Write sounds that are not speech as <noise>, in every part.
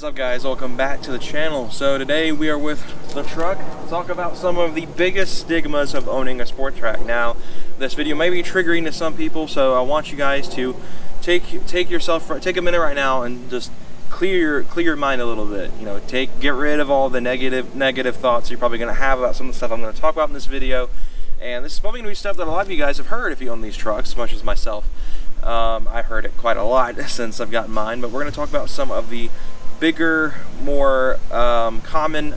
What's up guys, welcome back to the channel. So today we are with the truck to talk about some of the biggest stigmas of owning a Sport Trac. Now, this video may be triggering to some people, so I want you guys to take take yourself take a minute right now and just clear your clear your mind a little bit. You know, take get rid of all the negative negative thoughts you're probably gonna have about some of the stuff I'm gonna talk about in this video. And this is probably gonna be stuff that a lot of you guys have heard if you own these trucks, as much as myself. Um, I heard it quite a lot <laughs> since I've gotten mine, but we're going to talk about some of the bigger, more um, common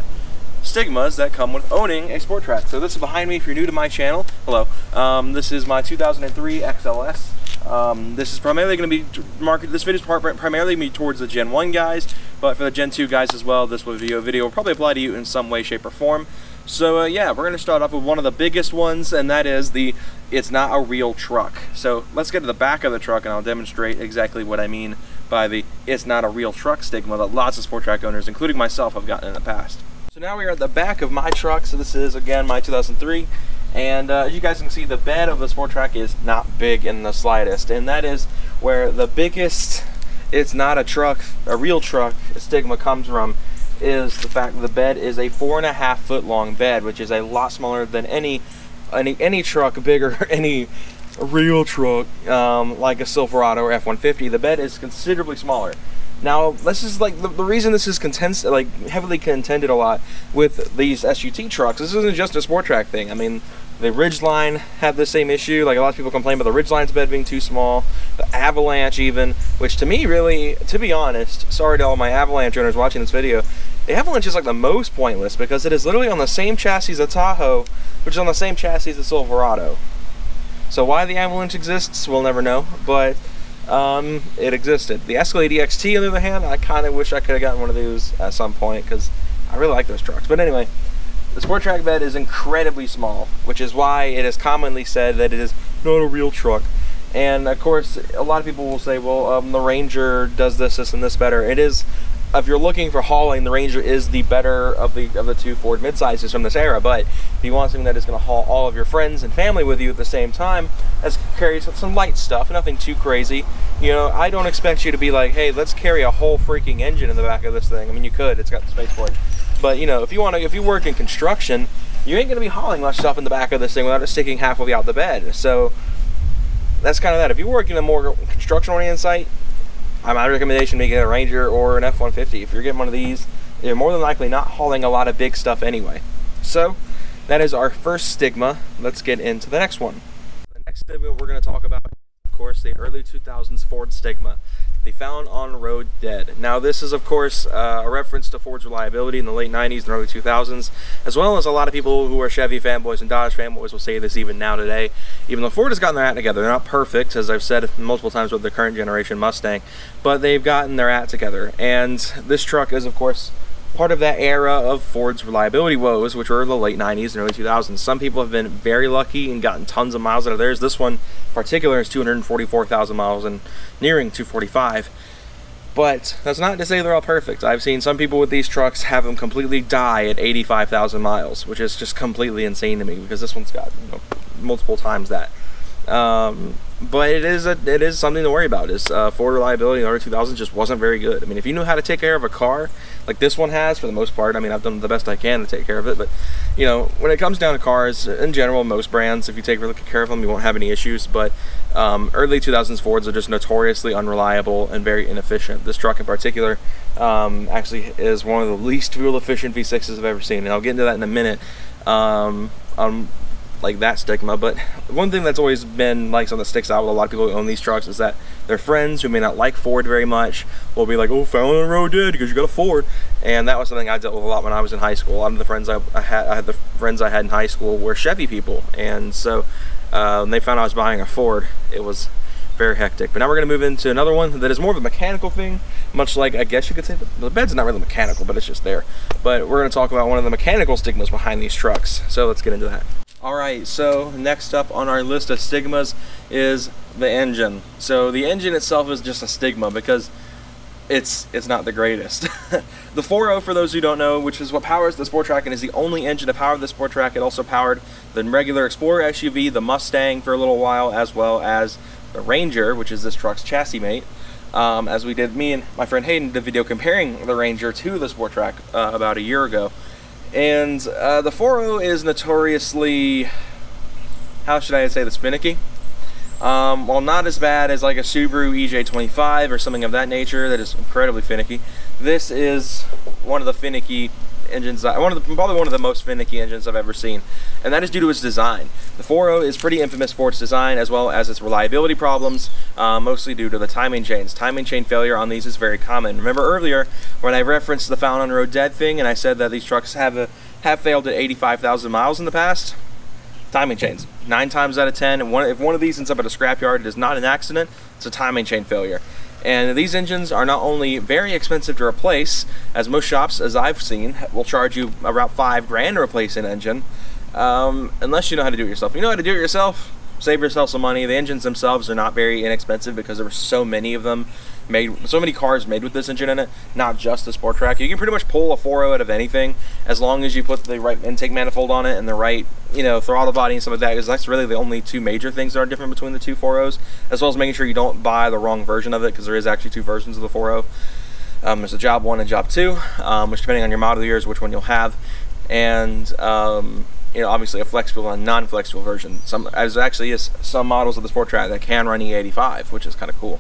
stigmas that come with owning a Sport Trac. So this is behind me if you're new to my channel. Hello. Um, this is my 2003 XLS. Um, this is primarily going to be marketed, this video is primarily me towards the Gen 1 guys, but for the Gen 2 guys as well, this video, video will probably apply to you in some way, shape, or form. So uh, yeah, we're going to start off with one of the biggest ones, and that is the it's not a real truck. So let's get to the back of the truck, and I'll demonstrate exactly what I mean by the it's not a real truck stigma that lots of Sport Trac owners, including myself, have gotten in the past. So now we are at the back of my truck. So this is, again, my 2003. And uh, as you guys can see, the bed of the Sport Trac is not big in the slightest. And that is where the biggest, it's not a truck, a real truck stigma comes from is the fact that the bed is a four and a half foot long bed, which is a lot smaller than any any any truck bigger <laughs> any real truck um, like a Silverado or F-150. The bed is considerably smaller. Now, this is like the, the reason this is contents like heavily contended a lot with these SUT trucks. This isn't just a Sport Trac thing. I mean, the Ridgeline had the same issue. Like a lot of people complain about the Ridgeline's bed being too small. The Avalanche even, which to me really, to be honest, sorry to all my Avalanche owners watching this video, the Avalanche is like the most pointless because it is literally on the same chassis as Tahoe, which is on the same chassis as Silverado. So why the Avalanche exists, we'll never know, but um, it existed. The Escalade EXT, on the other hand, I kind of wish I could have gotten one of those at some point because I really like those trucks. But anyway, the Sport Trac bed is incredibly small, which is why it is commonly said that it is not a real truck. And of course, a lot of people will say, well, um, the Ranger does this, this, and this better. It is if you're looking for hauling, the Ranger is the better of the of the two Ford midsizes from this era. But if you want something that is going to haul all of your friends and family with you at the same time, let's carry some light stuff, nothing too crazy. You know, I don't expect you to be like, hey, let's carry a whole freaking engine in the back of this thing. I mean, you could; it's got the space for it. But you know, if you want to, if you work in construction, you ain't going to be hauling much stuff in the back of this thing without it sticking half of you out the bed. So that's kind of that. If you work in a more construction-oriented site, my recommendation to get a Ranger or an F-150. If you're getting one of these, you're more than likely not hauling a lot of big stuff anyway. So that is our first stigma. Let's get into the next one. The next stigma we're going to talk about, of course, the early 2000s Ford stigma they found on road dead. Now this is of course uh, a reference to Ford's reliability in the late 90s and early 2000s, as well as a lot of people who are Chevy fanboys and Dodge fanboys will say this even now today. Even though Ford has gotten their act together, they're not perfect, as I've said multiple times with the current generation Mustang, but they've gotten their act together. And this truck is of course part of that era of Ford's reliability woes, which were the late 90s and early 2000s. Some people have been very lucky and gotten tons of miles out of theirs. This one particular is 244,000 miles and nearing 245. But that's not to say they're all perfect. I've seen some people with these trucks have them completely die at 85,000 miles, which is just completely insane to me because this one's got you know, multiple times that. Um, but it is a, it is something to worry about. Is uh, Ford reliability in the early 2000s just wasn't very good. I mean, if you knew how to take care of a car like this one has, for the most part, I mean, I've done the best I can to take care of it. But you know, when it comes down to cars, in general, most brands, if you take really good care of them, you won't have any issues. But um, early 2000s Fords are just notoriously unreliable and very inefficient. This truck in particular um, actually is one of the least fuel efficient V6s I've ever seen, and I'll get into that in a minute. Um, um like that stigma. But one thing that's always been like something that sticks out with a lot of people who own these trucks is that their friends who may not like Ford very much will be like, "Oh, found on the road dead because you got a Ford," and that was something I dealt with a lot when I was in high school. A lot of the friends I, I had, I had the friends I had in high school were Chevy people, and so uh, when they found I was buying a Ford, it was very hectic. But now we're going to move into another one that is more of a mechanical thing, much like I guess you could say the, the bed's not really mechanical, but it's just there. But we're going to talk about one of the mechanical stigmas behind these trucks. So let's get into that. Alright, so next up on our list of stigmas is the engine. So the engine itself is just a stigma because it's it's not the greatest. <laughs> the 4.0, for those who don't know, which is what powers the Sport Trac and is the only engine to power the Sport Trac, it also powered the regular Explorer SUV, the Mustang for a little while, as well as the Ranger, which is this truck's chassis mate. um, as we did, me and my friend Hayden did a video comparing the Ranger to the Sport Trac uh, about a year ago. And uh, the 4.0 is notoriously, how should I say this, finicky. Um, while not as bad as like a Subaru EJ25 or something of that nature that is incredibly finicky, this is one of the finicky engines, one of the, probably one of the most finicky engines I've ever seen, and that is due to its design. The 4.0 is pretty infamous for its design as well as its reliability problems, uh, mostly due to the timing chains. Timing chain failure on these is very common. Remember earlier when I referenced the found on road dead thing and I said that these trucks have a, have failed at 85,000 miles in the past? Timing chains. Nine times out of ten, and one, if one of these ends up at a scrapyard, it is not an accident, it's a timing chain failure. And these engines are not only very expensive to replace, as most shops, as I've seen, will charge you about five grand to replace an engine, um, unless you know how to do it yourself. You know how to do it yourself? Save yourself some money. The engines themselves are not very inexpensive because there were so many of them made so many cars made with this engine in it, not just the Sport Trac. You can pretty much pull a 4.0 out of anything as long as you put the right intake manifold on it and the right, you know, throttle body and stuff like that. Because that's really the only two major things that are different between the two 4.0s, as well as making sure you don't buy the wrong version of it because there is actually two versions of the 4.0. Um, there's a job one and job two, um, which depending on your model years, which one you'll have, and um, you know, obviously a flex fuel and non-flex fuel version. Some, as actually is some models of the Sport Trac that can run E85, which is kind of cool.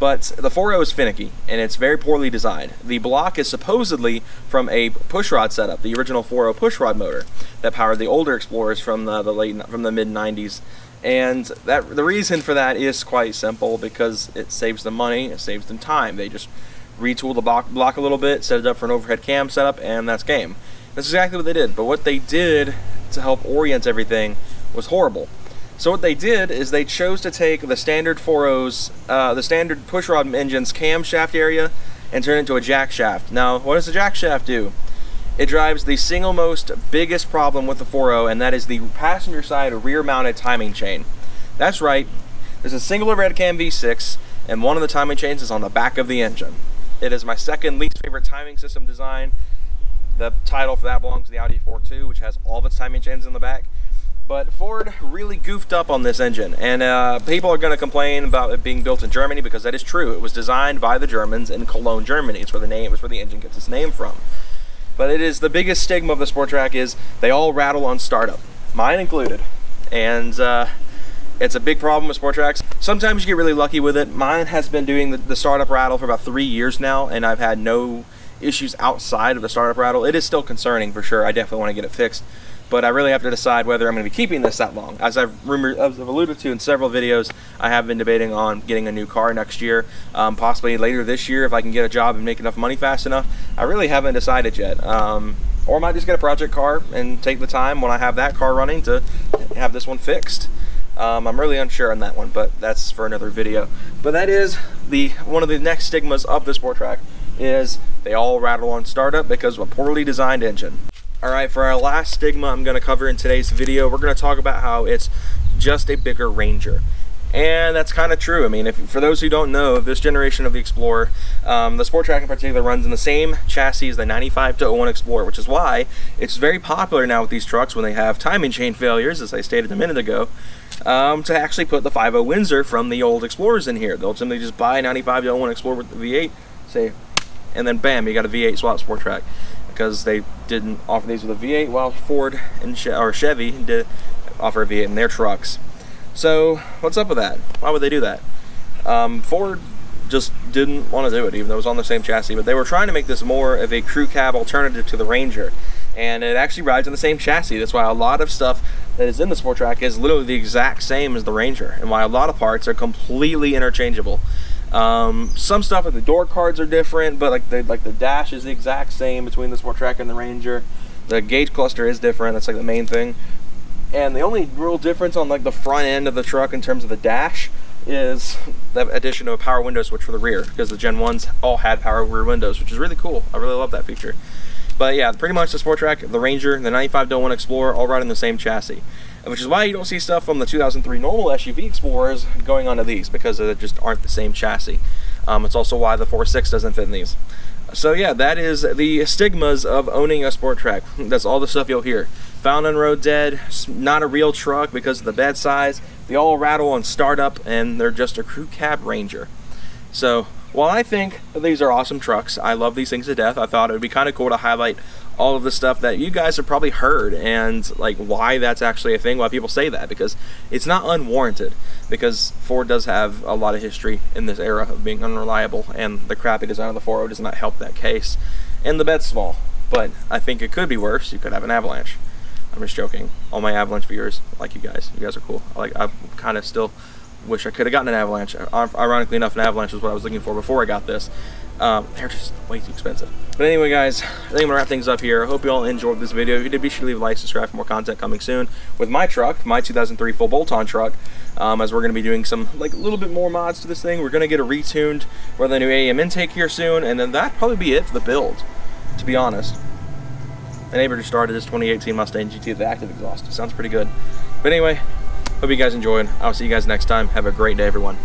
But the 4.0 is finicky, and it's very poorly designed. The block is supposedly from a pushrod setup, the original 4.0 pushrod motor that powered the older Explorers from the, the late from the mid 90s. And that the reason for that is quite simple because it saves them money, it saves them time. They just retool the block, block a little bit, set it up for an overhead cam setup, and that's game. That's exactly what they did. But what they did to help orient everything was horrible. So what they did is they chose to take the standard 4.0's, uh, the standard pushrod engine's camshaft area and turn it into a jack shaft. Now, what does the jack shaft do? It drives the single most biggest problem with the 4.0, and that is the passenger side rear mounted timing chain. That's right, there's a single overhead cam V6, and one of the timing chains is on the back of the engine. It is my second least favorite timing system design. The title for that belongs to the Audi 4.2, which has all of its timing chains in the back. But Ford really goofed up on this engine, and uh, people are going to complain about it being built in Germany because that is true. It was designed by the Germans in Cologne, Germany. It's where the name, it's where the engine gets its name from. But it is the biggest stigma of the Sport Trac is they all rattle on startup, mine included, and uh, it's a big problem with Sport Tracs. Sometimes you get really lucky with it. Mine has been doing the, the startup rattle for about three years now, and I've had no issues outside of the startup rattle. It is still concerning for sure. I definitely want to get it fixed but I really have to decide whether I'm going to be keeping this that long. As I've, rumored, as I've alluded to in several videos, I have been debating on getting a new car next year, um, possibly later this year if I can get a job and make enough money fast enough. I really haven't decided yet. Um, or I might just get a project car and take the time when I have that car running to have this one fixed. Um, I'm really unsure on that one, but that's for another video. But that is the one of the next stigmas of the Sport Trac is they all rattle on startup because of a poorly designed engine. Alright, for our last stigma I'm going to cover in today's video, we're going to talk about how it's just a bigger Ranger. And that's kind of true. I mean, if, for those who don't know, this generation of the Explorer, um, the Sport Trac in particular runs in the same chassis as the 95 to 01 Explorer, which is why it's very popular now with these trucks when they have timing chain failures, as I stated a minute ago, um, to actually put the 5.0 Windsor from the old Explorers in here. They'll simply just buy a 95 to 01 Explorer with the V8, say, and then bam, you got a V8 swap Sport Trac because they didn't offer these with a V8 while Ford and or Chevy did offer a V8 in their trucks. So what's up with that? Why would they do that? Um, Ford just didn't want to do it even though it was on the same chassis but they were trying to make this more of a crew cab alternative to the Ranger and it actually rides on the same chassis that's why a lot of stuff that is in the Sport Trac is literally the exact same as the Ranger and why a lot of parts are completely interchangeable um, some stuff like the door cards are different, but like the like the dash is the exact same between the Sport Trac and the Ranger. The gauge cluster is different. That's like the main thing. And the only real difference on like the front end of the truck in terms of the dash is the addition of a power window switch for the rear because the Gen 1s all had power rear windows, which is really cool. I really love that feature. But yeah, pretty much the Sport Trac, the Ranger, the 95 01 Explorer all riding the same chassis which is why you don't see stuff from the 2003 normal SUV Explorers going onto these because they just aren't the same chassis. Um, it's also why the 4.6 doesn't fit in these. So yeah, that is the stigmas of owning a Sport Trac. <laughs> That's all the stuff you'll hear. Found on road dead, not a real truck because of the bed size. They all rattle on startup and they're just a crew cab Ranger. So while I think these are awesome trucks, I love these things to death. I thought it would be kind of cool to highlight all of the stuff that you guys have probably heard and like why that's actually a thing, why people say that, because it's not unwarranted. Because Ford does have a lot of history in this era of being unreliable, and the crappy design of the 4 does not help that case. And the bed's small, but I think it could be worse. You could have an avalanche. I'm just joking. All my avalanche viewers, like you guys. You guys are cool. like I'm kind of still wish I could have gotten an Avalanche. Ironically enough, an Avalanche was what I was looking for before I got this. Um, they're just way too expensive. But anyway, guys, I think I'm to wrap things up here. I hope you all enjoyed this video. If you did, be sure to leave a like, subscribe for more content coming soon with my truck, my 2003 full bolt-on truck, um, as we're to be doing some, like, a little bit more mods to this thing. We're to get a retuned for the new AM intake here soon, and then that probably be it for the build, to be honest. The neighbor just started his 2018 Mustang GT with the active exhaust. Sounds pretty good. But anyway, Hope you guys enjoyed. I'll see you guys next time. Have a great day, everyone.